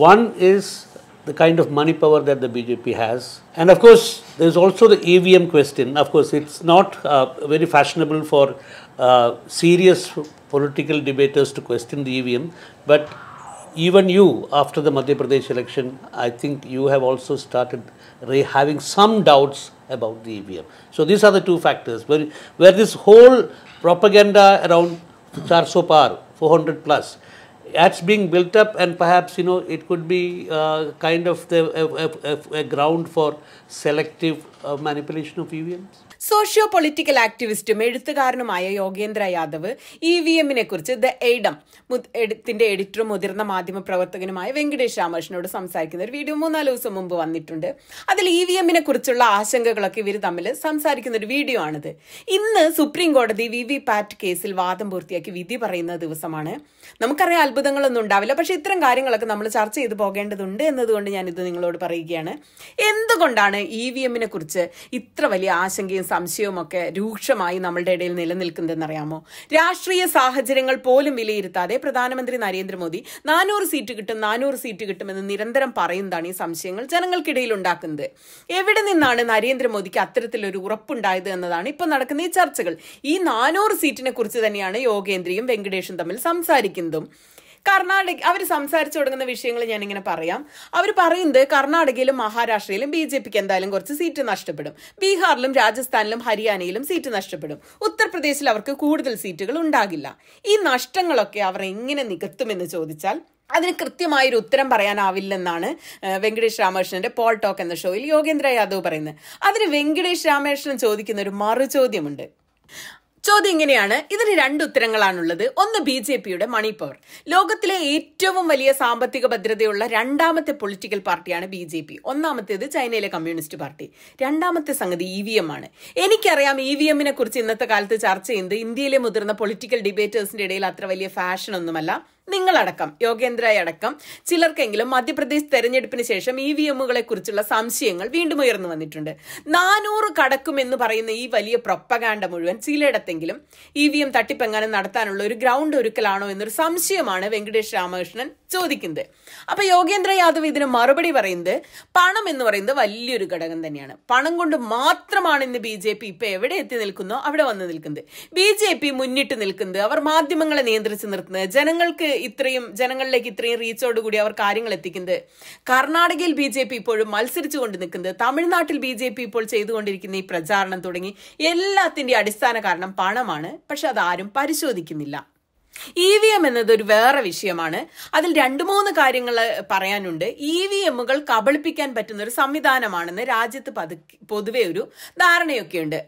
One is the kind of money power that the BJP has. And of course, there's also the EVM question. Of course, it's not uh, very fashionable for uh, serious political debaters to question the EVM, but even you, after the Madhya Pradesh election, I think you have also started having some doubts about the EVM. So these are the two factors where, where this whole propaganda around 400 par, 400 plus, that's being built up and perhaps you know it could be uh, kind of the a, a, a- ground for selective uh, manipulation of EVMs. Socio political ആക്ടിവിസ്റ്റും എഴുത്തുകാരനുമായ Yogendra Yadav E V എമ്മിനെ കുറിച്ച് the എയ്ഡം ത്തിന്റെ എഡിറ്ററും മുതിർന്ന മാധ്യമ പ്രവർത്തകനുമായ വെങ്കടേഷ് രാമകൃഷ്ണനോട് സംസാരിക്കുന്ന ഒരു video മൂന്നാൽ ദിവസം മുമ്പ് വന്നിട്ടുണ്ട്. അതിൽ ഇ വി എമ്മിനെ കുറിച്ചുള്ള ആശങ്കകളൊക്കെ ഇവർ തമ്മിൽ സംസാരിക്കുന്ന ഒരു വീഡിയോ ആണിത്. ഇന്ന് സുപ്രീം കോടതി വി വി പാറ്റ് കേസിൽ വാദം പൂർത്തിയാക്കി വിധി പറയുന്ന ദിവസമാണ്. നമുക്കറിയാം അത്ഭുതങ്ങളൊന്നും ഉണ്ടാവില്ല പക്ഷെ ഇത്തരം കാര്യങ്ങളൊക്കെ നമ്മൾ ചർച്ച ചെയ്തു പോകേണ്ടതുണ്ട് എന്നതുകൊണ്ട് ഞാൻ ഇത് നിങ്ങളോട് പറയുകയാണ്. എന്തുകൊണ്ടാണ് ഇ വി എമ്മിനെ കുറിച്ച് ഇത്ര വലിയ ആശങ്കയും സംശയവും ഒക്കെ രൂക്ഷമായി നമ്മളുടെ ഇടയിൽ നിലനിൽക്കുന്നതെന്നറിയാമോ രാഷ്ട്രീയ സാഹചര്യങ്ങൾ പോലും വിലയിരുത്താതെ പ്രധാനമന്ത്രി നരേന്ദ്രമോദി നാനൂറ് സീറ്റ് കിട്ടും നാനൂറ് സീറ്റ് കിട്ടുമെന്ന് നിരന്തരം പറയുന്നതാണ് ഈ സംശയങ്ങൾ ജനങ്ങൾക്കിടയിൽ ഉണ്ടാക്കുന്നത്. എവിടെ നിന്നാണ് നരേന്ദ്രമോദിക്ക് അത്തരത്തിലൊരു ഉറപ്പുണ്ടായത് എന്നതാണ് ഇപ്പോൾ നടക്കുന്ന ഈ ചർച്ചകൾ. ഈ നാനൂറ് സീറ്റിനെ കുറിച്ച് തന്നെയാണ് യോഗേന്ദ്രയും വെങ്കടേഷും തമ്മിൽ സംസാരിക്കുന്നതും. കർണാടക അവർ സംസാരിച്ചു തുടങ്ങുന്ന വിഷയങ്ങൾ ഞാനിങ്ങനെ പറയാം. അവർ പറയുന്നത് കർണാടകയിലും മഹാരാഷ്ട്രയിലും ബി ജെ പിക്ക് എന്തായാലും കുറച്ച് സീറ്റ് നഷ്ടപ്പെടും. ബീഹാറിലും രാജസ്ഥാനിലും ഹരിയാനയിലും സീറ്റ് നഷ്ടപ്പെടും. ഉത്തർപ്രദേശിൽ അവർക്ക് കൂടുതൽ സീറ്റുകൾ ഉണ്ടാകില്ല. ഈ നഷ്ടങ്ങളൊക്കെ അവർ എങ്ങനെ നികത്തുമെന്ന് ചോദിച്ചാൽ അതിന് കൃത്യമായൊരു ഉത്തരം പറയാനാവില്ലെന്നാണ് വെങ്കടേഷ് രാമകൃഷ്ണന്റെ പോൾ ടോക്ക് എന്ന ഷോയിൽ യോഗേന്ദ്ര യാദവ് പറയുന്നത്. അതിന് വെങ്കടേഷ് രാമകൃഷ്ണൻ ചോദിക്കുന്ന ഒരു മറു ചോദ്യമുണ്ട് ചോദ്യം ഇങ്ങനെയാണ്. ഇതിന് രണ്ട് ഉത്തരങ്ങളാണുള്ളത്. ഒന്ന് ബി ജെ പിയുടെ മണി പവർ. ലോകത്തിലെ ഏറ്റവും വലിയ സാമ്പത്തിക ഭദ്രതയുള്ള രണ്ടാമത്തെ പൊളിറ്റിക്കൽ പാർട്ടിയാണ് ബി ജെ പി. ഒന്നാമത്തേത് ചൈനയിലെ കമ്മ്യൂണിസ്റ്റ് പാർട്ടി. രണ്ടാമത്തെ സംഗതി ഇ വി എം ആണ്. എനിക്കറിയാം ഇ വി എമ്മിനെ കുറിച്ച് ഇന്നത്തെ കാലത്ത് ചർച്ച ചെയ്യുന്നത് ഇന്ത്യയിലെ മുതിർന്ന പൊളിറ്റിക്കൽ ഡിബേറ്റേഴ്സിന്റെ ഇടയിൽ അത്ര വലിയ ഫാഷൻ ഒന്നുമല്ല നിങ്ങളടക്കം യോഗേന്ദ്രായ അടക്കം ചിലർക്കെങ്കിലും മധ്യപ്രദേശ് തെരഞ്ഞെടുപ്പിന് ശേഷം ഇ വി എമ്മുകളെ കുറിച്ചുള്ള സംശയങ്ങൾ വീണ്ടും ഉയർന്നു വന്നിട്ടുണ്ട്. നാനൂറ് കടക്കുമെന്ന് പറയുന്ന ഈ വലിയ പ്രൊപ്പകാണ്ട മുഴുവൻ ചിലയിടത്തെങ്കിലും ഇ വി എം തട്ടിപ്പെങ്ങാനും നടത്താനുള്ള ഒരു ഗ്രൗണ്ട് ഒരുക്കലാണോ എന്നൊരു സംശയമാണ് വെങ്കടേഷ് രാമകൃഷ്ണൻ ചോദിക്കുന്നത്. അപ്പൊ യോഗേന്ദ്ര യാദവ് ഇതിന് മറുപടി പറയുന്നത് പണം എന്ന് പറയുന്നത് വലിയൊരു ഘടകം തന്നെയാണ്. പണം കൊണ്ട് മാത്രമാണ് ഇന്ന് ബി ജെ പി ഇപ്പൊ എവിടെ എത്തി നിൽക്കുന്നോ അവിടെ വന്ന് നിൽക്കുന്നത്. ബി ജെ പി മുന്നിട്ട് നിൽക്കുന്നത് അവർ മാധ്യമങ്ങളെ നിയന്ത്രിച്ച് നിർത്തുന്നത് ജനങ്ങൾക്ക് ഇത്രയും ജനങ്ങളിലേക്ക് ഇത്രയും റീച്ചോട് കൂടി അവർ കാര്യങ്ങൾ എത്തിക്കുന്നത്. കർണാടകയിൽ ബി ജെ പി ഇപ്പോഴും മത്സരിച്ചുകൊണ്ട് നിൽക്കുന്നത്. തമിഴ്നാട്ടിൽ ബി ജെ പി ഇപ്പോൾ ചെയ്തുകൊണ്ടിരിക്കുന്ന ഈ പ്രചാരണം തുടങ്ങി എല്ലാത്തിന്റെ അടിസ്ഥാന കാരണം പണമാണ്. പക്ഷെ അതാരും പരിശോധിക്കുന്നില്ല. ഇ വി എം എന്നത് ഒരു വേറെ വിഷയമാണ്. അതിൽ രണ്ടു മൂന്ന് കാര്യങ്ങൾ പറയാനുണ്ട്. ഇ വി എമ്മുകൾ കബളിപ്പിക്കാൻ പറ്റുന്ന ഒരു സംവിധാനമാണെന്ന് രാജ്യത്ത് പതു പൊതുവെ ഒരു ധാരണയൊക്കെയുണ്ട്.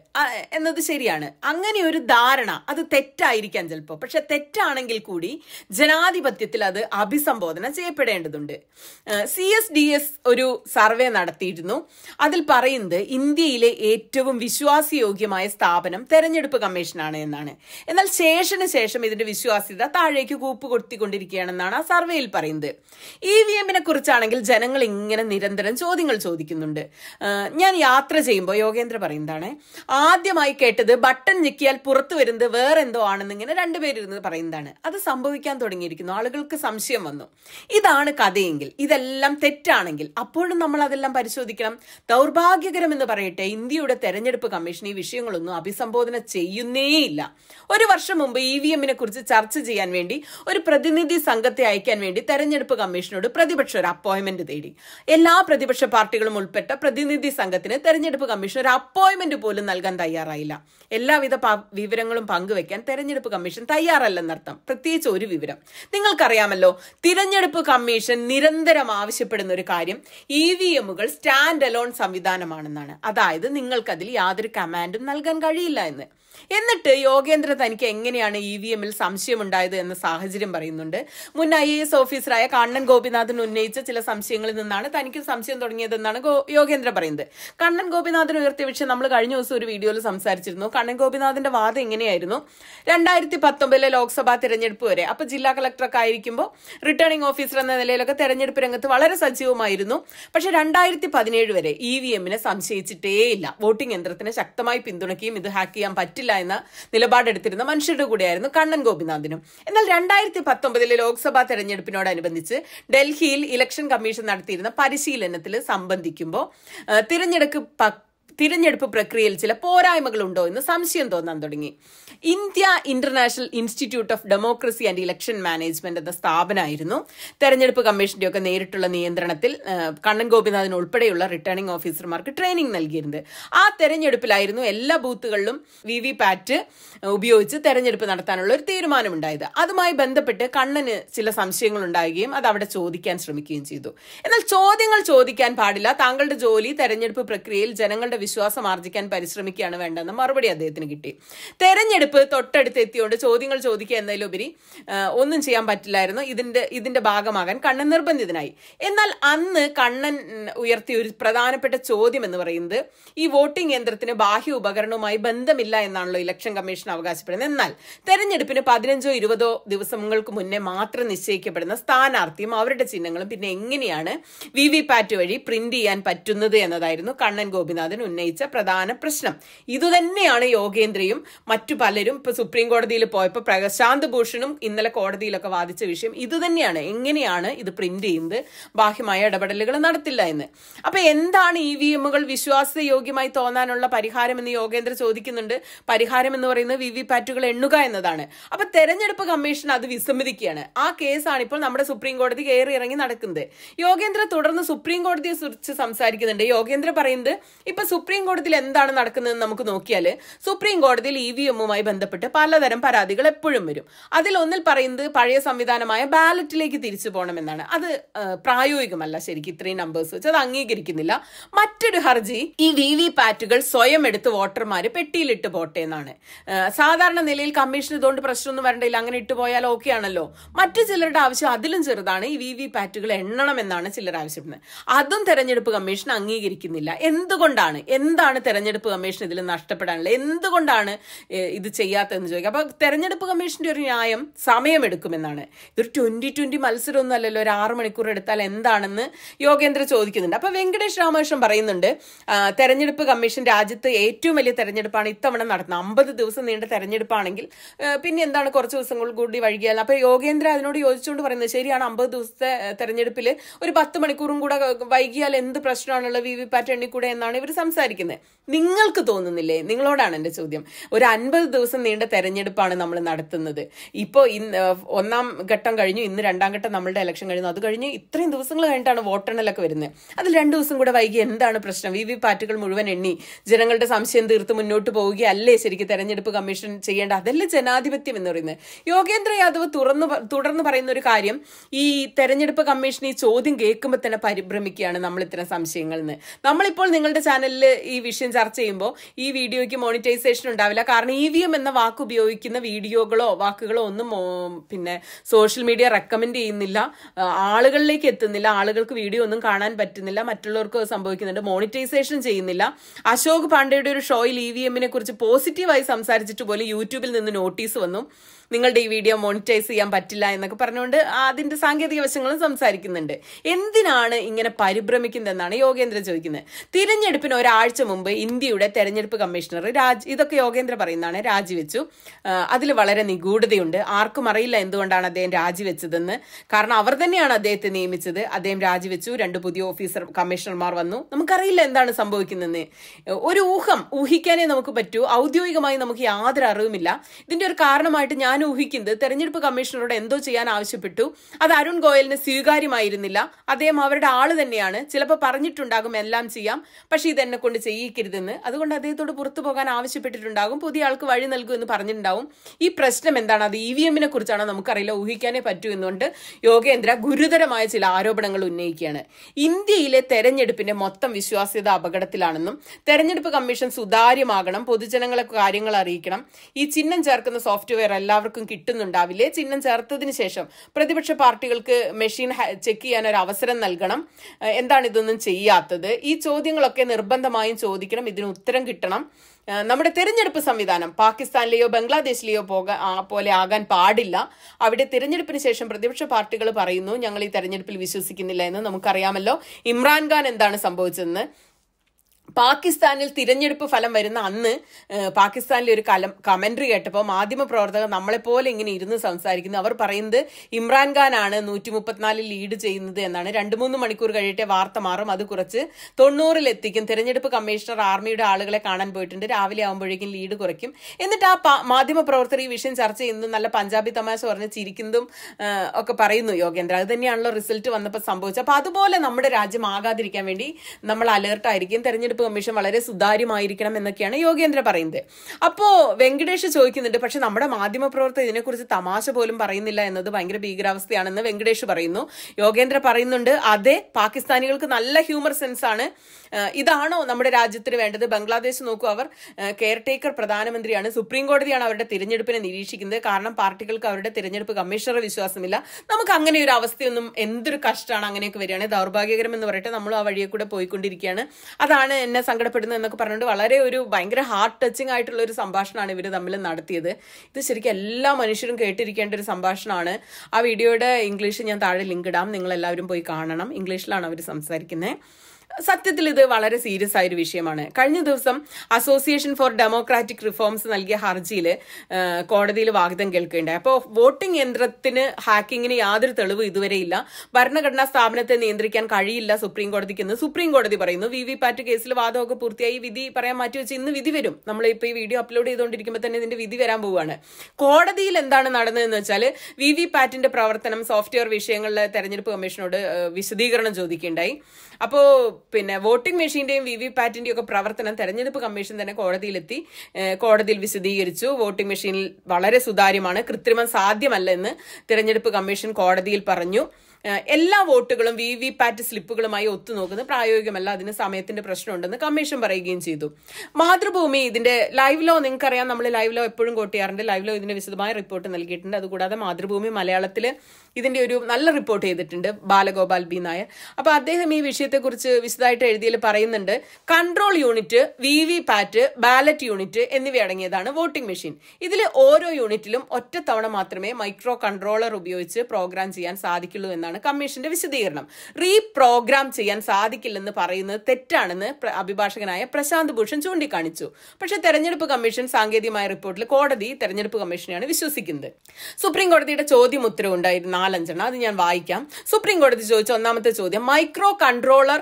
എന്നത് ശരിയാണ്. അങ്ങനെ ഒരു ധാരണ അത് തെറ്റായിരിക്കാം ചിലപ്പോൾ പക്ഷെ തെറ്റാണെങ്കിൽ കൂടി ജനാധിപത്യത്തിൽ അത് അഭിസംബോധന ചെയ്യപ്പെടേണ്ടതുണ്ട്. സി എസ് ഡി എസ് ഒരു സർവേ നടത്തിയിരുന്നു. അതിൽ പറയുന്നത് ഇന്ത്യയിലെ ഏറ്റവും വിശ്വാസയോഗ്യമായ സ്ഥാപനം തെരഞ്ഞെടുപ്പ് കമ്മീഷനാണ് എന്നാണ്. എന്നാൽ ശേഷന് ശേഷം ഇതിന്റെ വിശ്വാസ്യത താഴേക്ക് കൂപ്പ് കൊടുത്തിക്കൊണ്ടിരിക്കുകയാണെന്നാണ് ആ സർവേയിൽ പറയുന്നത്. ഇ വി എമ്മിനെ കുറിച്ചാണെങ്കിൽ ജനങ്ങൾ ഇങ്ങനെ നിരന്തരം ചോദ്യങ്ങൾ ചോദിക്കുന്നുണ്ട്. ഞാൻ യാത്ര ചെയ്യുമ്പോൾ യോഗേന്ദ്ര പറയുന്നതാണ് ആദ്യമായി കേട്ടത് ബട്ടൺ ഞെക്കിയാൽ പുറത്തു വരുന്നത് വേറെന്തോ ആണെന്ന് ഇങ്ങനെ രണ്ടുപേരിരുന്ന് പറയുന്നതാണ്. അത് സംഭവിക്കാൻ തുടങ്ങിയിരിക്കുന്നു. ആളുകൾക്ക് സംശയം വന്നു. ഇതാണ് കഥയെങ്കിൽ ഇതെല്ലാം തെറ്റാണെങ്കിൽ അപ്പോഴും നമ്മൾ അതെല്ലാം പരിശോധിക്കണം. ദൗർഭാഗ്യകരം എന്ന് പറയട്ടെ ഇന്ത്യയുടെ തെരഞ്ഞെടുപ്പ് കമ്മീഷൻ ഈ വിഷയങ്ങളൊന്നും അഭിസംബോധന ചെയ്യുന്നേയില്ല. ഒരു വർഷം മുമ്പ് ഇ വി എമ്മിനെ കുറിച്ച് ചർച്ച ചെയ്യാൻ വേണ്ടി ഒരു പ്രതിനിധി സംഘത്തെ അയക്കാൻ വേണ്ടി തെരഞ്ഞെടുപ്പ് കമ്മീഷനോട് പ്രതിപക്ഷം ഒരു അപ്പോയിന്റ്മെന്റ് തേടി. എല്ലാ പ്രതിപക്ഷ പാർട്ടികളും ഉൾപ്പെട്ട പ്രതിനിധി സംഘത്തിന് തെരഞ്ഞെടുപ്പ് കമ്മീഷൻ ഒരു അപ്പോയിന്റ്മെന്റ് പോലും നൽകാൻ തയ്യാറായില്ല. എല്ലാവിധ വിവരങ്ങളും പങ്കുവെക്കാൻ തെരഞ്ഞെടുപ്പ് കമ്മീഷൻ തയ്യാറല്ലെന്നർത്ഥം. പ്രത്യേകിച്ച് ഒരു വിവരം. നിങ്ങൾക്കറിയാമല്ലോ തിരഞ്ഞെടുപ്പ് കമ്മീഷൻ നിരന്തരം ആവശ്യപ്പെടുന്ന ഒരു കാര്യം ഇ വി എമ്മുകൾ സ്റ്റാൻഡ് അലോൺ സംവിധാനമാണെന്നാണ്. അതായത് നിങ്ങൾക്കതിൽ യാതൊരു കമാൻഡും നൽകാൻ കഴിയില്ല എന്ന്. എന്നിട്ട് യോഗേന്ദ്ര തനിക്ക് എങ്ങനെയാണ് ഇ വി എമ്മിൽ സംശയമുണ്ടായത് എന്ന സാഹചര്യം പറയുന്നുണ്ട്. മുൻ ഐ എ എസ് ഓഫീസറായ കണ്ണൻ ഗോപിനാഥൻ ഉന്നയിച്ച ചില സംശയങ്ങളിൽ നിന്നാണ് തനിക്ക് സംശയം തുടങ്ങിയതെന്നാണ് യോഗേന്ദ്ര പറയുന്നത്. കണ്ണൻ ഗോപിനാഥൻ ഉയർത്തിയ വിഷയം നമ്മൾ കഴിഞ്ഞ ദിവസം ഒരു വീഡിയോയിൽ സംസാരിച്ചിരുന്നു. കണ്ണൻ ഗോപിനാഥിന്റെ വാദം എങ്ങനെയായിരുന്നു? രണ്ടായിരത്തി പത്തൊമ്പതിലെ ലോക്സഭാ തെരഞ്ഞെടുപ്പ് വരെ അപ്പൊ ജില്ലാ കളക്ടറൊക്കെ ആയിരിക്കുമ്പോൾ റിട്ടേണിംഗ് ഓഫീസർ എന്ന നിലയിലൊക്കെ തെരഞ്ഞെടുപ്പ് രംഗത്ത് വളരെ സജീവമായിരുന്നു. പക്ഷെ രണ്ടായിരത്തി പതിനേഴ് വരെ ഇ വി എമ്മിനെ സംശയിച്ചിട്ടേയില്ല. വോട്ടിംഗ് യന്ത്രത്തിനെ ശക്തമായി പിന്തുണയ്ക്കുകയും ഇത് ഹാക്ക് ചെയ്യാൻ പറ്റില്ല. പറ്റില്ല എന്ന നിലപാടെടുത്തിരുന്ന മനുഷ്യരുടെ കൂടെയായിരുന്നു കണ്ണൻ ഗോപിനാഥിനും. എന്നാൽ രണ്ടായിരത്തി പത്തൊമ്പതിലെ ലോക്സഭാ തെരഞ്ഞെടുപ്പിനോടനുബന്ധിച്ച് ഡൽഹിയിൽ ഇലക്ഷൻ കമ്മീഷൻ നടത്തിയിരുന്ന പരിശീലനത്തിൽ സംബന്ധിക്കുമ്പോൾ തിരഞ്ഞെടുപ്പ് തിരഞ്ഞെടുപ്പ് പ്രക്രിയയിൽ ചില പോരായ്മകളുണ്ടോ എന്ന് സംശയം തോന്നാൻ തുടങ്ങി. India International Institute of Democracy and Election Management എന്ന സ്ഥാപനമായിരുന്നു തെരഞ്ഞെടുപ്പ് കമ്മീഷന്റെ ഒക്കെ നേരിട്ടുള്ള നിയന്ത്രണത്തിൽ കണ്ണൻ ഗോപിനാഥൻ ഉൾപ്പെടെയുള്ള റിട്ടേണിംഗ് ഓഫീസർമാർക്ക് ട്രെയിനിങ് നൽകിയിരുന്നത്. ആ തെരഞ്ഞെടുപ്പിലായിരുന്നു എല്ലാ ബൂത്തുകളിലും വി വി പാറ്റ് ഉപയോഗിച്ച് തെരഞ്ഞെടുപ്പ് നടത്താനുള്ള ഒരു തീരുമാനമുണ്ടായത്. അതുമായി ബന്ധപ്പെട്ട് കണ്ണന് ചില സംശയങ്ങൾ ഉണ്ടാകുകയും അത് അവിടെ ചോദിക്കാൻ ശ്രമിക്കുകയും ചെയ്തു. എന്നാൽ ചോദ്യങ്ങൾ ചോദിക്കാൻ പാടില്ല. താങ്കളുടെ ജോലി തെരഞ്ഞെടുപ്പ് പ്രക്രിയയിൽ ജനങ്ങളുടെ വിശ്വാസം ആർജിക്കാൻ പരിശ്രമിക്കുകയാണ് വേണ്ടതെന്ന് മറുപടി അദ്ദേഹത്തിന് കിട്ടി. തെരഞ്ഞെടുപ്പ് തൊട്ടടുത്ത് എത്തിയോണ്ട് ചോദ്യങ്ങൾ ചോദിക്കുക എന്നതിലുപരി ഒന്നും ചെയ്യാൻ പറ്റില്ലായിരുന്നു. ഇതിന്റെ ഇതിന്റെ ഭാഗമാകാൻ കണ്ണൻ നിർബന്ധിതനായി. എന്നാൽ അന്ന് കണ്ണൻ ഉയർത്തിയ ഒരു പ്രധാനപ്പെട്ട ചോദ്യം എന്ന് പറയുന്നത് ഈ വോട്ടിംഗ് യന്ത്രത്തിന് ബാഹ്യ ഉപകരണവുമായി ബന്ധമില്ല എന്നാണല്ലോ ഇലക്ഷൻ കമ്മീഷൻ അവകാശപ്പെടുന്നത്. എന്നാൽ തെരഞ്ഞെടുപ്പിന് പതിനഞ്ചോ ഇരുപതോ ദിവസങ്ങൾക്ക് മുന്നേ മാത്രം നിശ്ചയിക്കപ്പെടുന്ന സ്ഥാനാർത്ഥിയും അവരുടെ ചിഹ്നങ്ങളും പിന്നെ എങ്ങനെയാണ് വി വി പാറ്റ് വഴി പ്രിന്റ് ചെയ്യാൻ പറ്റുന്നത് എന്നതായിരുന്നു കണ്ണൻ ഗോപിനാഥൻ ഉന്നയിച്ച പ്രധാന പ്രശ്നം. ഇതുതന്നെയാണ് യോഗേന്ദ്രയും മറ്റു പലരും ഇപ്പൊ സുപ്രീം കോടതിയിൽ പോയപ്പോൾ പ്രശാന്ത് ഭൂഷണും ഇന്നലെ കോടതിയിലൊക്കെ വാദിച്ച വിഷയം ഇതുതന്നെയാണ്. എങ്ങനെയാണ് ഇത് പ്രിന്റ് ചെയ്യുന്നത്? ബാഹ്യമായ ഇടപെടലുകൾ നടത്തില്ല എന്ന്. അപ്പൊ എന്താണ് ഇ വി എമ്മുകൾ വിശ്വാസയോഗ്യമായി തോന്നാനുള്ള പരിഹാരം എന്ന് യോഗേന്ദ്ര ചോദിക്കുന്നുണ്ട്. പരിഹാരം എന്ന് പറയുന്നത് വി വി പാറ്റുകൾ എണ്ണുക എന്നതാണ്. അപ്പൊ തെരഞ്ഞെടുപ്പ് കമ്മീഷൻ അത് വിസമ്മതിക്കുകയാണ്. ആ കേസാണ് ഇപ്പോൾ നമ്മുടെ സുപ്രീം കോടതി കയറി ഇറങ്ങി നടക്കുന്നത്. യോഗേന്ദ്ര തുടർന്ന് സുപ്രീം കോടതിയെ കുറിച്ച് സംസാരിക്കുന്നുണ്ട്. യോഗേന്ദ്ര പറയുന്നത് ഇപ്പൊ സുപ്രീം കോടതിയിൽ എന്താണ് നടക്കുന്നത് നമുക്ക് നോക്കിയാൽ സുപ്രീം കോടതിയിൽ ഇ വി എമ്മുമായി ബന്ധപ്പെട്ട് പലതരം പരാതികൾ എപ്പോഴും വരും. അതിൽ ഒന്നിൽ പറയുന്നത് പഴയ സംവിധാനമായ ബാലറ്റിലേക്ക് തിരിച്ചു പോകണമെന്നാണ്. അത് പ്രായോഗികമല്ല ശരിക്കും ഇത്രയും നമ്പേഴ്സ് വെച്ച്. അത് അംഗീകരിക്കുന്നില്ല. മറ്റൊരു ഹർജി ഈ വി വി പാറ്റുകൾ സ്വയം എടുത്ത് വോട്ടർമാര് പെട്ടിയിലിട്ട് പോട്ടെ എന്നാണ്. സാധാരണ നിലയിൽ കമ്മീഷൻ ഇതുകൊണ്ട് പ്രശ്നമൊന്നും വരണ്ടില്ല അങ്ങനെ ഇട്ട് പോയാൽ ഓക്കെ ആണല്ലോ. മറ്റു ചിലരുടെ ആവശ്യം അതിലും ചെറുതാണ് ഈ വി വി പാറ്റുകൾ എണ്ണണം എന്നാണ് ചിലർ ആവശ്യപ്പെടുന്നത്. അതും തെരഞ്ഞെടുപ്പ് കമ്മീഷൻ അംഗീകരിക്കുന്നില്ല. എന്തുകൊണ്ടാണ്? എന്താണ് തെരഞ്ഞെടുപ്പ് കമ്മീഷൻ ഇതിൽ നഷ്ടപ്പെടാനുള്ളത് എന്തുകൊണ്ടാണ് ഇത് ചെയ്യാത്തതെന്ന് ചോദിക്കുക അപ്പോൾ തെരഞ്ഞെടുപ്പ് കമ്മീഷന്റെ ഒരു ന്യായം സമയമെടുക്കുമെന്നാണ്. ഇതൊരു ട്വന്റി ട്വന്റി മത്സരമൊന്നും അല്ലല്ലോ. ഒരു ആറ് മണിക്കൂർ എടുത്താൽ എന്താണെന്ന് യോഗേന്ദ്ര ചോദിക്കുന്നുണ്ട്. അപ്പോൾ വെങ്കടേഷ് രാമകൃഷ്ണൻ പറയുന്നുണ്ട് തെരഞ്ഞെടുപ്പ് കമ്മീഷൻ രാജ്യത്ത് ഏറ്റവും വലിയ തെരഞ്ഞെടുപ്പാണ് ഇത്തവണ നടത്തുന്നത് അമ്പത് ദിവസം നീണ്ട തെരഞ്ഞെടുപ്പാണെങ്കിൽ പിന്നെ എന്താണ് കുറച്ച് ദിവസങ്ങൾ കൂടി വൈകിയാൽ? അപ്പോൾ യോഗേന്ദ്ര അതിനോട് യോജിച്ചുകൊണ്ട് പറയുന്നത് ശരിയാണ്. അമ്പത് ദിവസത്തെ തെരഞ്ഞെടുപ്പിൽ ഒരു പത്ത് മണിക്കൂറും കൂടെ വൈകിയാൽ എന്ത് പ്രശ്നമാണുള്ളത്? വി വി പാറ്റ് എണ്ണിക്കൂടെ എന്നാണ് ഇവർ സംസാരിക്കുന്നത്. നിങ്ങൾക്ക് തോന്നുന്നില്ലേ? നിങ്ങളോടാണ് എന്റെ ചോദ്യം. ഒരു അൻപത് ദിവസം നീണ്ട തെരഞ്ഞെടുപ്പാണ് നമ്മൾ നടത്തുന്നത്. ഇപ്പോൾ ഇന്ന് ഒന്നാം ഘട്ടം കഴിഞ്ഞു ഇന്ന് രണ്ടാം ഘട്ടം നമ്മളുടെ ഇലക്ഷൻ കഴിഞ്ഞു. അത് കഴിഞ്ഞ് ഇത്രയും ദിവസങ്ങൾ കഴിഞ്ഞിട്ടാണ് വോട്ടെണ്ണലൊക്കെ വരുന്നത്. അതിൽ രണ്ട് ദിവസം കൂടെ വൈകി എന്താണ് പ്രശ്നം? വി വി പാറ്റുകൾ മുഴുവൻ എണ്ണി ജനങ്ങളുടെ സംശയം തീർത്ത് മുന്നോട്ട് പോവുകയല്ലേ ശരിക്കും തെരഞ്ഞെടുപ്പ് കമ്മീഷൻ ചെയ്യേണ്ട? അതല്ലേ ജനാധിപത്യം എന്ന് പറയുന്നത്. യോഗേന്ദ്ര യാദവ് തുറന്നു തുടർന്ന് പറയുന്ന ഒരു കാര്യം ഈ തെരഞ്ഞെടുപ്പ് കമ്മീഷൻ ഈ ചോദ്യം കേൾക്കുമ്പോൾ തന്നെ പരിഭ്രമിക്കുകയാണ് നമ്മൾ ഇത്തരം സംശയങ്ങളിൽ നിന്ന്. നമ്മളിപ്പോൾ നിങ്ങളുടെ ചാനലിൽ ഈ വിഷയം ചർച്ച ചെയ്യുമ്പോൾ ഈ വീഡിയോയ്ക്ക് മോണിറ്റൈസേഷൻ ഉണ്ടാവില്ല. കാരണം ഇ വി എം എന്ന വാക്ക് ഉപയോഗിക്കുന്ന വീഡിയോകളോ വാക്കുകളോ ഒന്നും പിന്നെ സോഷ്യൽ മീഡിയ റെക്കമെൻഡ് ചെയ്യുന്നില്ല. ആളുകളിലേക്ക് എത്തുന്നില്ല. ആളുകൾക്ക് വീഡിയോ ഒന്നും കാണാൻ പറ്റുന്നില്ല. മറ്റുള്ളവർക്ക് സംഭവിക്കുന്നുണ്ട്. മോണിറ്റൈസേഷൻ ചെയ്യുന്നില്ല. അശോക് പാണ്ഡെയുടെ ഒരു ഷോയിൽ ഇ വി എമ്മിനെ കുറിച്ച് പോസിറ്റീവായി സംസാരിച്ചിട്ട് പോലും യൂട്യൂബിൽ നിന്ന് നോട്ടീസ് വന്നു. നിങ്ങളുടെ ഈ വീഡിയോ മോണിറ്റൈസ് ചെയ്യാൻ പറ്റില്ല എന്നൊക്കെ പറഞ്ഞുകൊണ്ട് അതിന്റെ സാങ്കേതിക വശങ്ങളും സംസാരിക്കുന്നുണ്ട്. എന്തിനാണ് ഇങ്ങനെ പരിഭ്രമിക്കുന്നതെന്നാണ് യോഗേന്ദ്ര ചോദിക്കുന്നത്. തിരഞ്ഞെടുപ്പിന് ഒരാഴ്ച മുമ്പ് ഇന്ത്യയുടെ തെരഞ്ഞെടുപ്പ് കമ്മീഷണർ രാജ് ഇതൊക്കെ യോഗേന്ദ്ര പറയുന്നതാണ് രാജിവെച്ചു. അതിൽ വളരെ നിഗൂഢതയുണ്ട്. ആർക്കും അറിയില്ല എന്തുകൊണ്ടാണ് അദ്ദേഹം രാജിവെച്ചതെന്ന്. കാരണം അവർ തന്നെയാണ് അദ്ദേഹത്തെ നിയമിച്ചത്. അദ്ദേഹം രാജിവെച്ചു. രണ്ട് പുതിയ ഓഫീസർ കമ്മീഷണർമാർ വന്നു. നമുക്കറിയില്ല എന്താണ് സംഭവിക്കുന്നതെന്ന്. ഒരു ഊഹം ഊഹിക്കാനേ നമുക്ക് പറ്റൂ. ഔദ്യോഗികമായി നമുക്ക് യാതൊരു അറിവുമില്ല. ഇതിന്റെ ഒരു കാരണമായിട്ട് ഞാൻ ഊഹിക്കുന്നത് തെരഞ്ഞെടുപ്പ് കമ്മീഷണറോട് എന്തോ ചെയ്യാൻ ആവശ്യപ്പെട്ടു. അത് അരുൺ ഗോയലിന് സ്വീകാര്യമായിരുന്നില്ല. അദ്ദേഹം അവരുടെ ആൾ തന്നെയാണ്. ചിലപ്പോൾ പറഞ്ഞിട്ടുണ്ടാകും എല്ലാം ചെയ്യാം. പക്ഷെ ഇത് എന്നെ കൊണ്ട് ചെയ്യിക്കരുതെന്ന്. അതുകൊണ്ട് അദ്ദേഹത്തോട് പുറത്തു പോകാൻ ആവശ്യപ്പെട്ടിട്ടുണ്ടാകും. പുതിയ ആൾക്ക് വഴി നൽകും എന്ന് പറഞ്ഞിട്ടുണ്ടാവും. ഈ പ്രശ്നം എന്താണ്? അത് ഇ വി എമ്മിനെ കുറിച്ചാണോ നമുക്കറിയില്ല. ഊഹിക്കാനേ പറ്റൂ എന്നുകൊണ്ട് യോഗേന്ദ്ര ഗുരുതരമായ ചില ആരോപണങ്ങൾ ഉന്നയിക്കുകയാണ്. ഇന്ത്യയിലെ തെരഞ്ഞെടുപ്പിന്റെ മൊത്തം വിശ്വാസ്യത അപകടത്തിലാണെന്നും തെരഞ്ഞെടുപ്പ് കമ്മീഷൻ സുതാര്യമാകണം പൊതുജനങ്ങളെ കാര്യങ്ങൾ അറിയിക്കണം ഈ ചിഹ്നം ചേർക്കുന്ന സോഫ്റ്റ്വെയർ എല്ലാവർക്കും കിട്ടുന്നുണ്ടാവില്ലേ? ചിഹ്നം ചേർത്തതിന് ശേഷം പ്രതിപക്ഷ പാർട്ടികൾക്ക് മെഷീൻ ചെക്ക് ചെയ്യാൻ ഒരു അവസരം നൽകണം. എന്താണ് ഇതൊന്നും ചെയ്യാത്തത്? ഈ ചോദ്യങ്ങളൊക്കെ നിർബന്ധമായും ചോദിക്കണം ഇതിന് ഉത്തരം കിട്ടണം. നമ്മുടെ തെരഞ്ഞെടുപ്പ് സംവിധാനം പാകിസ്ഥാനിലെയോ ബംഗ്ലാദേശിലെയോ പോകാൻ പോലെ ആകാൻ പാടില്ല. അവിടെ തിരഞ്ഞെടുപ്പിന് ശേഷം പ്രതിപക്ഷ പാർട്ടികൾ പറയുന്നു ഞങ്ങൾ ഈ തെരഞ്ഞെടുപ്പിൽ വിശ്വസിക്കുന്നില്ല എന്ന് നമുക്കറിയാമല്ലോ. ഇമ്രാൻഖാൻ എന്താണ് സംഭവിച്ചതെന്ന്? പാകിസ്ഥാനിൽ തിരഞ്ഞെടുപ്പ് ഫലം വരുന്ന അന്ന് പാകിസ്ഥാനിലെ ഒരു കലം കമന്ററി കേട്ടപ്പോൾ മാധ്യമപ്രവർത്തകർ നമ്മളെപ്പോലെ ഇങ്ങനെ ഇരുന്ന് സംസാരിക്കുന്നു. അവർ പറയുന്നത് ഇമ്രാൻഖാനാണ് നൂറ്റി മുപ്പത്തിനാലിൽ ലീഡ് ചെയ്യുന്നത് എന്നാണ്. രണ്ട് മൂന്ന് മണിക്കൂർ കഴിയട്ടെ വാർത്ത മാറും. അത് കുറച്ച് തൊണ്ണൂറിലെത്തിക്കും. തിരഞ്ഞെടുപ്പ് കമ്മീഷണർ ആർമിയുടെ ആളുകളെ കാണാൻ പോയിട്ടുണ്ട്. രാവിലെ ആകുമ്പോഴേക്കും ലീഡ് കുറയ്ക്കും. എന്നിട്ട് ആ മാധ്യമ മാധ്യമപ്രവർത്തകർ ഈ വിഷയം ചർച്ച ചെയ്യുന്നതും നല്ല പഞ്ചാബി തമാശ പറഞ്ഞ് ചിരിക്കുന്നതും ഒക്കെ പറയുന്നു യോഗേന്ദ്ര. അത് തന്നെയാണല്ലോ റിസൾട്ട് വന്നപ്പോൾ സംഭവിച്ചത്. അപ്പോൾ അതുപോലെ നമ്മുടെ രാജ്യം ആകാതിരിക്കാൻ വേണ്ടി നമ്മൾ അലേർട്ട് ആയിരിക്കും തെരഞ്ഞെടുപ്പ് കമ്മീഷൻ വളരെ സുതാര്യമായിരിക്കണം എന്നൊക്കെയാണ് യോഗേന്ദ്ര പറയുന്നത്. അപ്പോ വെങ്കടേഷ് ചോദിക്കുന്നുണ്ട് പക്ഷെ നമ്മുടെ മാധ്യമപ്രവർത്തകർ ഇതിനെക്കുറിച്ച് തമാശ പോലും പറയുന്നില്ല എന്നത് ഭയങ്കര ഭീകരാവസ്ഥയാണെന്ന് വെങ്കടേഷ് പറയുന്നു. യോഗേന്ദ്ര പറയുന്നുണ്ട് അതെ പാകിസ്ഥാനികൾക്ക് നല്ല ഹ്യൂമർ സെൻസ് ആണ് ഇതാണോ നമ്മുടെ രാജ്യത്തിന് വേണ്ടത്? ബംഗ്ലാദേശ് നോക്കൂ അവർ കെയർ ടേക്കർ പ്രധാനമന്ത്രിയാണ്. സുപ്രീം കോടതിയാണ് അവരുടെ തിരഞ്ഞെടുപ്പിനെ നിരീക്ഷിക്കുന്നത്. കാരണം പാർട്ടികൾക്ക് അവരുടെ തിരഞ്ഞെടുപ്പ് കമ്മീഷണറെ വിശ്വാസമില്ല. നമുക്ക് അങ്ങനെ ഒരു അവസ്ഥയൊന്നും എന്തൊരു കഷ്ടമാണ് അങ്ങനെയൊക്കെ വരികയാണ് ദൗർഭാഗ്യകരം എന്ന് പറയട്ടെ. നമ്മൾ ആ വഴിയെ കൂടെ പോയിക്കൊണ്ടിരിക്കുകയാണ്. അതാണ് എന്നെ സങ്കടപ്പെടുന്നു എന്നൊക്കെ പറഞ്ഞുകൊണ്ട് വളരെ ഒരു ഭയങ്കര ഹാർട്ട് ടച്ചിങ് ആയിട്ടുള്ള ഒരു സംഭാഷണമാണ് ഇവർ തമ്മിൽ നടത്തിയത്. ഇത് ശരിക്കും എല്ലാ മനുഷ്യരും കേട്ടിരിക്കേണ്ട ഒരു സംഭാഷണമാണ്. ആ വീഡിയോയുടെ ഇംഗ്ലീഷ് ഞാൻ താഴെ ലിങ്ക് ഇടാം. നിങ്ങൾ എല്ലാവരും പോയി കാണണം. ഇംഗ്ലീഷിലാണ് അവർ സംസാരിക്കുന്നത് സത്യത്തിൽ ഇത് വളരെ സീരിയസ് ആയൊരു വിഷയമാണ്. കഴിഞ്ഞ ദിവസം അസോസിയേഷൻ ഫോർ ഡെമോക്രാറ്റിക് റിഫോംസ് നൽകിയ ഹർജിയിൽ കോടതിയിൽ വാഗ്ദം കേൾക്കുകയുണ്ടായി. അപ്പോൾ വോട്ടിംഗ് യന്ത്രത്തിന് ഹാക്കിങ്ങിന് യാതൊരു തെളിവ് ഇതുവരെ ഇല്ല. ഭരണഘടനാ സ്ഥാപനത്തെ നിയന്ത്രിക്കാൻ കഴിയില്ല സുപ്രീം കോടതിക്ക് എന്ന് സുപ്രീം കോടതി പറയുന്നു. വി വി പാറ്റ് കേസിൽ വാദമൊക്കെ പൂർത്തിയായി. വിധി പറയാൻ മാറ്റി വെച്ച് ഇന്ന് വിധി വരും. നമ്മൾ ഇപ്പോൾ ഈ വീഡിയോ അപ്ലോഡ് ചെയ്തുകൊണ്ടിരിക്കുമ്പോൾ തന്നെ ഇതിന്റെ വിധി വരാൻ പോവുകയാണ്. കോടതിയിൽ എന്താണ് നടന്നതെന്ന് വെച്ചാൽ വി വി പാറ്റിന്റെ പ്രവർത്തനം സോഫ്റ്റ്വെയർ വിഷയങ്ങളിലെ തെരഞ്ഞെടുപ്പ് കമ്മീഷനോട് വിശദീകരണം ചോദിക്കുകയുണ്ടായി. അപ്പോൾ പിന്നെ വോട്ടിംഗ് മെഷീന്റെയും വി വി പാറ്റിന്റെയും ഒക്കെ പ്രവർത്തനം തെരഞ്ഞെടുപ്പ് കമ്മീഷൻ തന്നെ കോടതിയിലെത്തി കോടതിയിൽ വിശദീകരിച്ചു. വോട്ടിംഗ് മെഷീനിൽ വളരെ സുതാര്യമാണ്. കൃത്രിമം സാധ്യമല്ല എന്ന് തെരഞ്ഞെടുപ്പ് കമ്മീഷൻ കോടതിയിൽ പറഞ്ഞു. എല്ലാ വോട്ടുകളും വി വി പാറ്റ് സ്ലിപ്പുകളുമായി ഒത്തുനോക്കുന്നത് പ്രായോഗികമല്ല അതിന് സമയത്തിന്റെ പ്രശ്നമുണ്ടെന്ന് കമ്മീഷൻ പറയുകയും ചെയ്തു. മാതൃഭൂമി ഇതിന്റെ ലൈവ് ലോ നിങ്ങൾക്കറിയാം നമ്മൾ ലൈവ് ലോ എപ്പോഴും കോട്ടിയാറുണ്ട് ലൈവ് ലോ ഇതിന്റെ വിശദമായ റിപ്പോർട്ട് നൽകിയിട്ടുണ്ട്. അതുകൂടാതെ മാതൃഭൂമി മലയാളത്തിൽ ഇതിന്റെ ഒരു നല്ല റിപ്പോർട്ട് ചെയ്തിട്ടുണ്ട് ബാലഗോപാൽ ബി നായർ. അപ്പൊ അദ്ദേഹം ഈ വിഷയത്തെക്കുറിച്ച് വിശദമായിട്ട് എഴുതിയിൽ പറയുന്നുണ്ട് control unit VVPAT ballot unit എന്നിവ അടങ്ങിയതാണ് വോട്ടിംഗ് മെഷീൻ ഇതിൽ ഓരോ യൂണിറ്റിലും ഒറ്റത്തവണ മാത്രമേ മൈക്രോ കൺട്രോളർ ഉപയോഗിച്ച് പ്രോഗ്രാം ചെയ്യാൻ സാധിക്കുള്ളൂ എന്നാണ് കമ്മീഷന്റെ വിശദീകരണം. റീപ്രോഗ്രാം ചെയ്യാൻ സാധിക്കില്ലെന്ന് പറയുന്നത് തെറ്റാണെന്ന് അഭിഭാഷകനായ പ്രശാന്ത് ഭൂഷൺ ചൂണ്ടിക്കാണിച്ചു. പക്ഷേ തെരഞ്ഞെടുപ്പ് കമ്മീഷൻ സാങ്കേതികമായ റിപ്പോർട്ടിൽ കോടതി തെരഞ്ഞെടുപ്പ് കമ്മീഷനെയാണ് വിശ്വസിക്കുന്നത്. സുപ്രീം കോടതിയുടെ ചോദ്യം ഉത്തരവുണ്ടായിരുന്നു നാലഞ്ചെണ്ണം. അത് ഞാൻ വായിക്കാം. സുപ്രീം കോടതി ചോദിച്ച ഒന്നാമത്തെ ചോദ്യം മൈക്രോ കൺട്രോളർ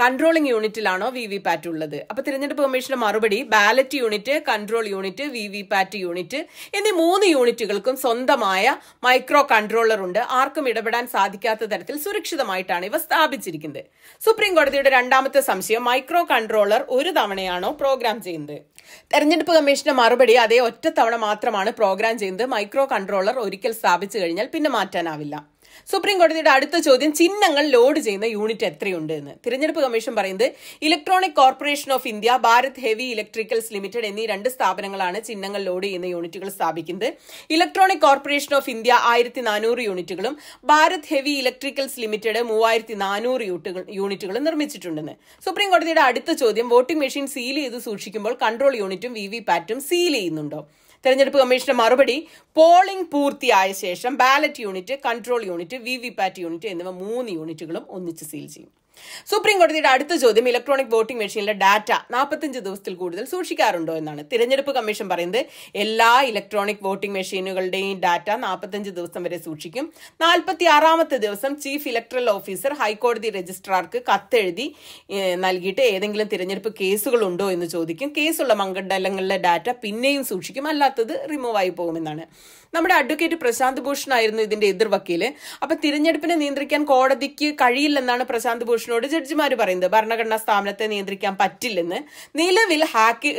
കൺട്രോളിംഗ് യൂണിറ്റിലാണോ വി വി പാറ്റ് ഉള്ളത്. അപ്പൊ തിരഞ്ഞെടുപ്പ് കമ്മീഷന്റെ മറുപടി ballot unit control unit VVPAT unit എന്നീ മൂന്ന് യൂണിറ്റുകൾക്കും സ്വന്തമായ മൈക്രോ കൺട്രോളർ ഉണ്ട്. ആർക്കും ഇടപെടാൻ സാധിക്കാത്ത തരത്തിൽ സുരക്ഷിതമായിട്ടാണ് ഇവ സ്ഥാപിച്ചിരിക്കുന്നത്. സുപ്രീം കോടതിയുടെ രണ്ടാമത്തെ സംശയം മൈക്രോ കൺട്രോളർ ഒരു തവണയാണോ പ്രോഗ്രാം ചെയ്യുന്നത്? തെരഞ്ഞെടുപ്പ് കമ്മീഷന്റെ മറുപടി അതേ ഒറ്റ മാത്രമാണ് പ്രോഗ്രാം ചെയ്യുന്നത്. മൈക്രോ കൺട്രോളർ ഒരിക്കൽ സ്ഥാപിച്ചു കഴിഞ്ഞാൽ പിന്നെ മാറ്റാനാവില്ല. സുപ്രീം കോടതിയുടെ അടുത്ത ചോദ്യം ചിഹ്നങ്ങൾ ലോഡ് ചെയ്യുന്ന യൂണിറ്റ് എത്രയുണ്ട് എന്ന്. തിരഞ്ഞെടുപ്പ് കമ്മീഷൻ പറയുന്നത് electronic corporation of India Bharat heavy electricals limited എന്നീ രണ്ട് സ്ഥാപനങ്ങളാണ് ചിഹ്നങ്ങൾ ലോഡ് ചെയ്യുന്ന യൂണിറ്റുകൾ സ്ഥാപിക്കുന്നത്. ഇലക്ട്രോണിക് കോർപ്പറേഷൻ ഓഫ് ഇന്ത്യ ആയിരത്തി നാനൂറ് യൂണിറ്റുകളും ഭാരത് ഹെവി ഇലക്ട്രിക്കൽസ് ലിമിറ്റഡ് മൂവായിരത്തി നാനൂറ് യൂണിറ്റുകളും നിർമ്മിച്ചിട്ടുണ്ടെന്ന്. സുപ്രീം കോടതിയുടെ അടുത്ത ചോദ്യം വോട്ടിംഗ് മെഷീൻ സീൽ ചെയ്ത് സൂക്ഷിക്കുമ്പോൾ കൺട്രോൾ യൂണിറ്റും വി വി പാറ്റും സീൽ ചെയ്യുന്നുണ്ടോ? തെരഞ്ഞെടുപ്പ് കമ്മീഷന്റെ മറുപടി പോളിംഗ് പൂർത്തിയായ ശേഷം ballot unit control unit VVPAT unit എന്നിവ മൂന്ന് യൂണിറ്റുകളും ഒന്നിച്ച് സീൽ ചെയ്യും. സുപ്രീം കോടതിയുടെ അടുത്ത ചോദ്യം ഇലക്ട്രോണിക് വോട്ടിംഗ് മെഷീനിലെ ഡാറ്റ നാൽപ്പത്തഞ്ച് ദിവസത്തിൽ കൂടുതൽ സൂക്ഷിക്കാറുണ്ടോ എന്നാണ്. തിരഞ്ഞെടുപ്പ് കമ്മീഷൻ പറയുന്നത് എല്ലാ ഇലക്ട്രോണിക് വോട്ടിംഗ് മെഷീനുകളുടെയും ഡാറ്റ നാൽപ്പത്തഞ്ച് ദിവസം വരെ സൂക്ഷിക്കും. നാൽപ്പത്തി ആറാമത്തെ ദിവസം ചീഫ് ഇലക്ട്രൽ ഓഫീസർ ഹൈക്കോടതി രജിസ്ട്രാർക്ക് കത്തെഴുതി നൽകിയിട്ട് ഏതെങ്കിലും തിരഞ്ഞെടുപ്പ് കേസുകൾ ഉണ്ടോ എന്ന് ചോദിക്കും. കേസുള്ള മണ്ഡലങ്ങളിലെ ഡാറ്റ പിന്നെയും സൂക്ഷിക്കും. അല്ലാത്തത് റിമൂവ് ആയി പോകുമെന്നാണ്. നമ്മുടെ അഡ്വക്കേറ്റ് പ്രശാന്ത് ഭൂഷൺ ആയിരുന്നു ഇതിന്റെ എതിർവക്കീൽ അപ്പൊ തിരഞ്ഞെടുപ്പിനെ നിയന്ത്രിക്കാൻ കോടതിക്ക് കഴിയില്ലെന്നാണ് പ്രശാന്ത് ഭൂഷണോട് ജഡ്ജിമാർ പറയുന്നത്. ഭരണഘടനാ സ്ഥാപനത്തെ നിയന്ത്രിക്കാൻ പറ്റില്ലെന്ന്. നിലവിൽ hack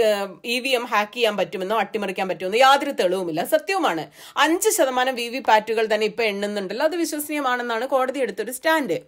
E V M hack ചെയ്യാൻ പറ്റുമെന്നോ അട്ടിമറിക്കാൻ പറ്റുമെന്നോ യാതൊരു തെളിവുമില്ല. സത്യവുമാണ്. അഞ്ച് ശതമാനം വി വി പാറ്റുകൾ തന്നെ ഇപ്പൊ എണ്ണുന്നുണ്ടല്ലോ. അത് വിശ്വസനീയമാണെന്നാണ് കോടതി എടുത്തൊരു സ്റ്റാൻഡ്.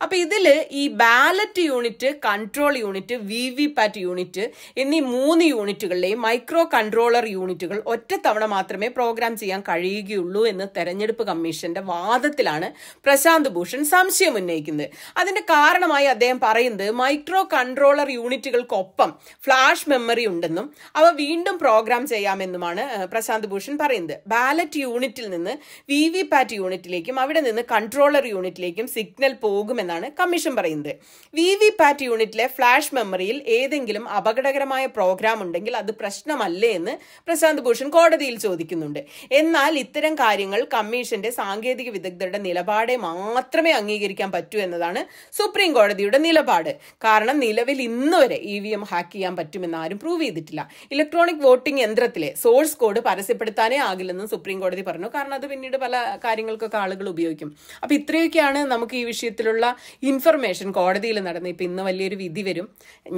അപ്പൊ ഇതിൽ ഈ ballot unit control unit VVPAT unit എന്നീ മൂന്ന് യൂണിറ്റുകളിലെയും മൈക്രോ കൺട്രോളർ യൂണിറ്റുകൾ ഒറ്റത്തവണ മാത്രമേ പ്രോഗ്രാം ചെയ്യാൻ കഴിയുകയുള്ളൂ എന്ന് തെരഞ്ഞെടുപ്പ് കമ്മീഷന്റെ വാദത്തിലാണ് പ്രശാന്ത് ഭൂഷൺ സംശയം ഉന്നയിക്കുന്നത്. അതിന്റെ കാരണമായി അദ്ദേഹം പറയുന്നത് മൈക്രോ കൺട്രോളർ യൂണിറ്റുകൾക്കൊപ്പം ഫ്ലാഷ് മെമ്മറി ഉണ്ടെന്നും അവ വീണ്ടും പ്രോഗ്രാം ചെയ്യാമെന്നുമാണ് പ്രശാന്ത് ഭൂഷൺ പറയുന്നത്. ബാലറ്റ് യൂണിറ്റിൽ നിന്ന് വി വി പാറ്റ് യൂണിറ്റിലേക്കും അവിടെ നിന്ന് കൺട്രോളർ യൂണിറ്റിലേക്കും സിഗ്നൽ പോകുമെന്നാണ് എന്നാണ് കമ്മീഷൻ പറയുന്നത്. വി വി പാറ്റ് യൂണിറ്റിലെ ഫ്ലാഷ് മെമ്മറിയിൽ ഏതെങ്കിലും അപകടകരമായ പ്രോഗ്രാം ഉണ്ടെങ്കിൽ അത് പ്രശ്നമല്ലേ എന്ന് പ്രശാന്ത് ഭൂഷൺ കോടതിയിൽ ചോദിക്കുന്നുണ്ട്. എന്നാൽ ഇത്തരം കാര്യങ്ങൾ കമ്മീഷന്റെ സാങ്കേതിക വിദഗ്ധരുടെ നിലപാടെ മാത്രമേ അംഗീകരിക്കാൻ പറ്റൂ എന്നതാണ് സുപ്രീം കോടതിയുടെ നിലപാട്. കാരണം നിലവിൽ ഇന്ന് വരെ ഇ വി എം ഹാക്ക് ചെയ്യാൻ പറ്റുമെന്ന് ആരും പ്രൂവ് ചെയ്തിട്ടില്ല. ഇലക്ട്രോണിക് വോട്ടിംഗ് യന്ത്രത്തിലെ സോഴ്സ് കോഡ് പരസ്യപ്പെടുത്താനേ ആകില്ലെന്നും സുപ്രീം കോടതി പറഞ്ഞു. കാരണം അത് പിന്നീട് പല കാര്യങ്ങൾക്കൊക്കെ ആളുകൾ ഉപയോഗിക്കും. അപ്പൊ ഇത്രയൊക്കെയാണ് നമുക്ക് ഈ വിഷയത്തിലുള്ള ഇൻഫർമേഷൻ കോടതിയിൽ നടന്നു ഇപ്പം ഇന്ന് വലിയൊരു വിധി വരും.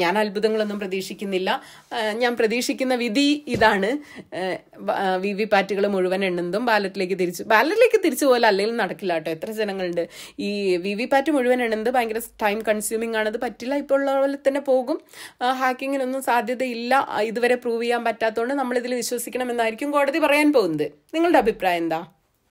ഞാൻ അത്ഭുതങ്ങളൊന്നും പ്രതീക്ഷിക്കുന്നില്ല. ഞാൻ പ്രതീക്ഷിക്കുന്ന വിധി ഇതാണ്. വി വി പാറ്റുകൾ മുഴുവൻ എണ്ണുന്നതും ബാലറ്റിലേക്ക് തിരിച്ചു ബാലറ്റിലേക്ക് തിരിച്ചു പോലെ അല്ലെങ്കിൽ നടക്കില്ല കേട്ടോ. എത്ര ജനങ്ങളുണ്ട്. ഈ വി വി പാറ്റ് മുഴുവൻ എണ്ണുന്നത് ഭയങ്കര ടൈം കൺസ്യൂമിംഗ് ആണ്. അത് പറ്റില്ല. ഇപ്പോൾ ഉള്ള പോലെ തന്നെ പോകും. ഹാക്കിങ്ങിനൊന്നും സാധ്യതയില്ല. ഇതുവരെ പ്രൂവ് ചെയ്യാൻ പറ്റാത്തതുകൊണ്ട് നമ്മളിതിൽ വിശ്വസിക്കണമെന്നായിരിക്കും കോടതി പറയാൻ പോകുന്നത്. നിങ്ങളുടെ അഭിപ്രായം എന്താ?